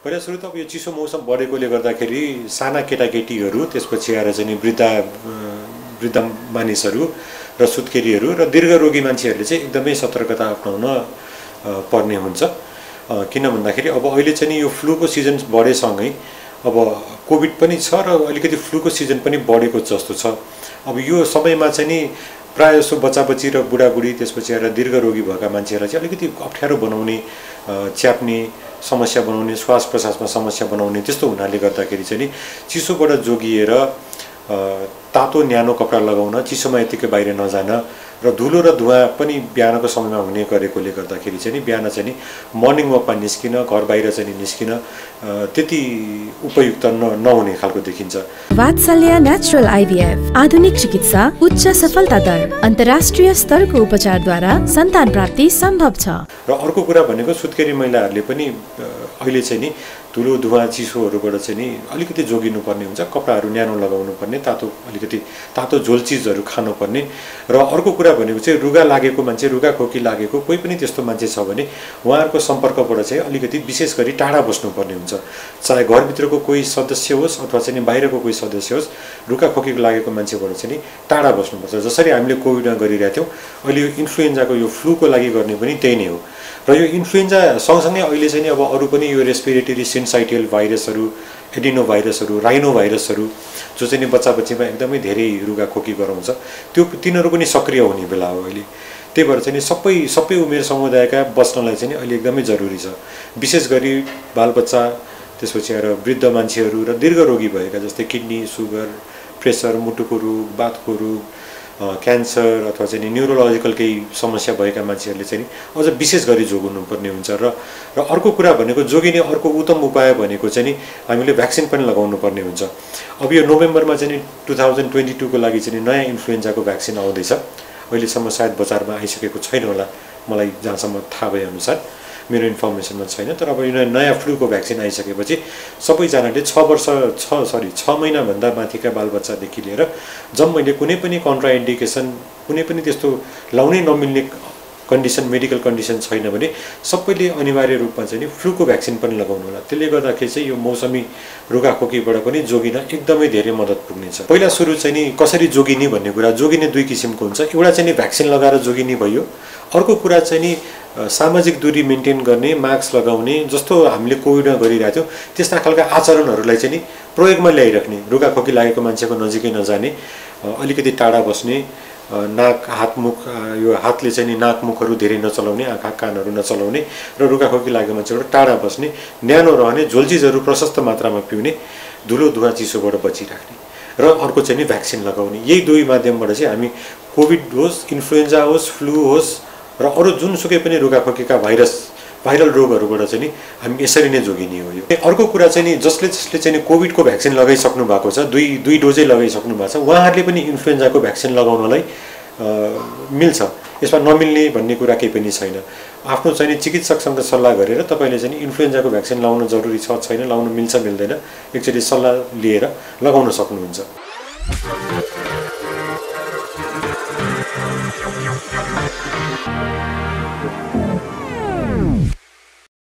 पहिला सुरु त अब यो चिसो मौसम बढेकोले गर्दाखेरि साना केटाकेटीहरू त्यसपछि आएर चाहिँ वृद्ध वृद्ध मानिसहरू र सुत्केरीहरू र दीर्घरोगी मान्छेहरूले चाहिँ एकदमै सतर्कता अप्नाउन पर्ने हुन्छ। किन भन्दाखेरि अब अहिले चाहिँ यो फ्लूको सिजन बढेसँगै अब कोभिड पनि छ र अलिकति फ्लूको सिजन पनि बढेको जस्तो छ। अब यो समयमा चाहिँ नि प्रायः जसो बच्चा बच्ची र बुढाबुढी त्यसपछि आएर दीर्घरोगी भएका मान्छेहरूलाई चाहिँ अलिकति अप्ठ्यारो बनाउने च्याप्ने समस्या बनाउने श्वास प्रश्वासमा समस्या बनाउने त्यस्तो हुनाले गर्दाखेरि चाहिँ नि चिसोबाट जोगिएर तातो न्यानो कपडा लगाउन चिसोमा यतिकै बाहिर नजान र धुलो र धुवा पनि बिहानको समयमा हुने गरेकोले गर्दाखेरि चाहिँ नि बिहान चाहिँ नि मर्निङ वकमा निस्किन घर बाहिर चाहिँ निस्किन त्यति उपयुक्त न नहुने खालको देखिन्छ। वात्सल्य नेचुरल आइभीएफ आधुनिक चिकित्सा उच्च सफलता दर अन्तर्राष्ट्रिय स्तरको उपचारद्वारा सन्तान प्राप्ति सम्भव छ। र अर्को कुरा भनेको सुत्केरी महिलाहरूले पनि अहिले चाहिँ नि धुलो धुवा चिसोहरूबाट चाहिँ नि अलिकति जोगिनुपर्ने हुन्छ कपडाहरू न्यानो लगाउनु पर्ने तातो अलिकति तातो झोल चिजहरू खानुपर्ने। र अर्को कुरा भनेको चाहिँ रुगा लागेको मान्छे रुगा खोकी लागेको कोही पनि त्यस्तो मान्छे छ भने उहाँहरूको सम्पर्कबाट चाहिँ अलिकति विशेष गरी टाढा बस्नुपर्ने हुन्छ। चाहे घरभित्रको कोही सदस्य होस् अथवा चाहिँ बाहिरको कोही सदस्य होस् रुगा खोकी लागेको मान्छेबाट चाहिँ नि टाढा बस्नुपर्छ। जसरी हामीले कोभिडमा गरिरहेको थियौँ अहिले यो इन्फ्लुएन्जाको यो फ्लूको लागि गर्ने पनि त्यही नै हो। र यो इन्फ्लुएन्जा सँगसँगै अहिले चाहिँ नि अब अरू पनि यो रेस्पिरेटरी सिन्साइटियल भाइरसहरू एडिनो भाइरसहरू राइनो भाइरसहरू जो चाहिँ नि बच्चा बच्चीमा एकदमै धेरै रुगा खोकी गराउँछ त्यो तिनीहरू पनि सक्रिय हुने बेला हो अहिले। त्यही भएर चाहिँ नि सबै सबै उमेर समुदायका बस्नलाई चाहिँ अहिले एकदमै जरुरी छ। विशेष गरी बालबच्चा त्यसपछि आएर वृद्ध मान्छेहरू र दीर्घरोगी भएका जस्तै किडनी सुगर प्रेसर मुटुको रोग बाथको रोग क्यान्सर अथवा चाहिँ न्युरोलोजिकल केही समस्या भएका मान्छेहरूले चाहिँ अझ विशेष गरी जोगिनुपर्ने हुन्छ र र अर्को कुरा भनेको जोगिने अर्को उत्तम उपाय भनेको चाहिँ नि हामीले भ्याक्सिन पनि लगाउनु पर्ने हुन्छ। अब यो नोभेम्बरमा चाहिँ नि टु थाउजन्ड ट्वेन्टी टूको लागि चाहिँ नयाँ इन्फ्लुएन्जाको भ्याक्सिन आउँदैछ। अहिलेसम्म सायद बजारमा आइसकेको छैन होला मलाई जहाँसम्म थाहा भएअनुसार। मेरो इन्फर्मेसनमा छैन तर अब यो नयाँ फ्लूको भ्याक्सिन आइसकेपछि सबैजनाले छ वर्ष छ सरी छ महिनाभन्दा माथिका बालबच्चादेखि लिएर जब मैले कुनै पनि कन्ट्राइन्डिकेसन कुनै पनि त्यस्तो लाउनै नमिल्ने कन्डिसन मेडिकल कन्डिसन छैन भने सबैले अनिवार्य रूपमा चाहिँ नि फ्लूको भ्याक्सिन पनि लगाउनु होला। त्यसले गर्दाखेरि चाहिँ यो मौसमी रुगाखोकीबाट पनि जोगिन एकदमै धेरै मद्दत पुग्नेछ। पहिला सुरु चाहिँ नि कसरी जोगिने भन्ने कुरा जोगिने दुई किसिमको हुन्छ। एउटा चाहिँ नि भ्याक्सिन लगाएर जोगिने भयो। अर्को कुरा चाहिँ नि सामाजिक दूरी मेन्टेन गर्ने मास्क लगाउने जस्तो हामीले कोभिडमा गरिरहेको थियौँ त्यस्ता खालका आचरणहरूलाई चाहिँ नि प्रयोगमा ल्याइराख्ने रुगाखोकी लागेको मान्छेको नजिकै नजाने अलिकति टाढा बस्ने नाक हात मुख यो हातले चाहिँ नि नाक मुखहरू धेरै नचलाउने आँखा कानहरू नचलाउने र रुगाखोकी लागेको मान्छेबाट टाढा बस्ने न्यानो रहने झोलचिजहरू प्रशस्त मात्रामा पिउने धुलो धुवा चिसोबाट बचिराख्ने र अर्को चाहिँ नि भ्याक्सिन लगाउने। यही दुई माध्यमबाट चाहिँ हामी कोभिड होस् इन्फ्लुएन्जा होस् फ्लू होस् र अरू जुनसुकै पनि रुगाखोकीका भाइरस भाइरल रोगहरूबाट चाहिँ नि हामी यसरी नै जोगिने हो यो। अर्को कुरा चाहिँ नि जसले जसले चाहिँ नि कोभिडको भ्याक्सिन लगाइसक्नु भएको छ दुई दुई डोजै लगाइसक्नु भएको छ उहाँहरूले पनि इन्फ्लुएन्जाको भ्याक्सिन लगाउनलाई मिल्छ। यसमा नमिल्ने भन्ने कुरा केही पनि छैन। आफ्नो चाहिँ चिकित्सकसँग सल्लाह गरेर तपाईँले चाहिँ इन्फ्लुएन्जाको भ्याक्सिन लाउनु जरुरी छ छैन लाउनु मिल्छ मिल्दैन एकचोटि सल्लाह लिएर लगाउन सक्नुहुन्छ।